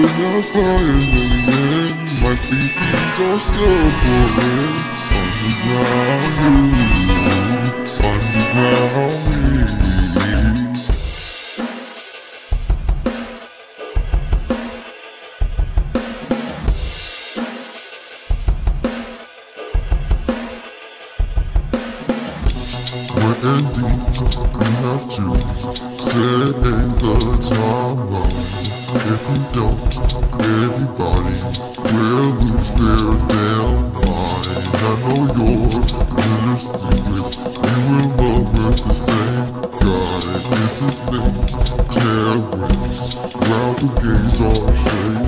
My species are suffering Underground you. Underground ending, we have to stay the timeline if you don't, everybody will lose their damn mind. I know you're secret. You will love with the same guy. This is me, Terrence. While the gays are shaking.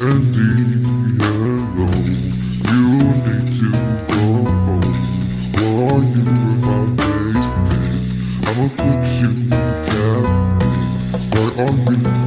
And the hello. You need to go home. While you in my basement, I'ma put you in the are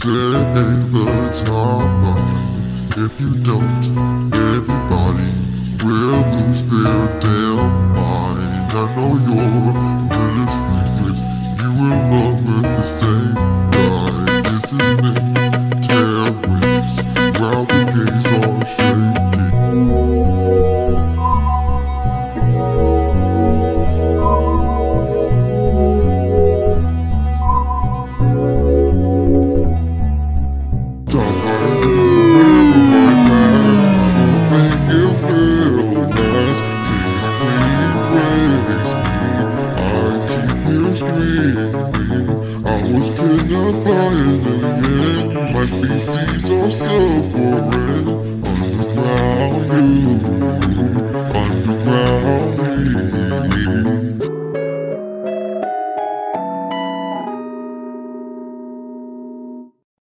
stay the timeline. If you don't, everybody will lose their damn mind. I know you're little secret, you will love with the same My species are suffering underground. You.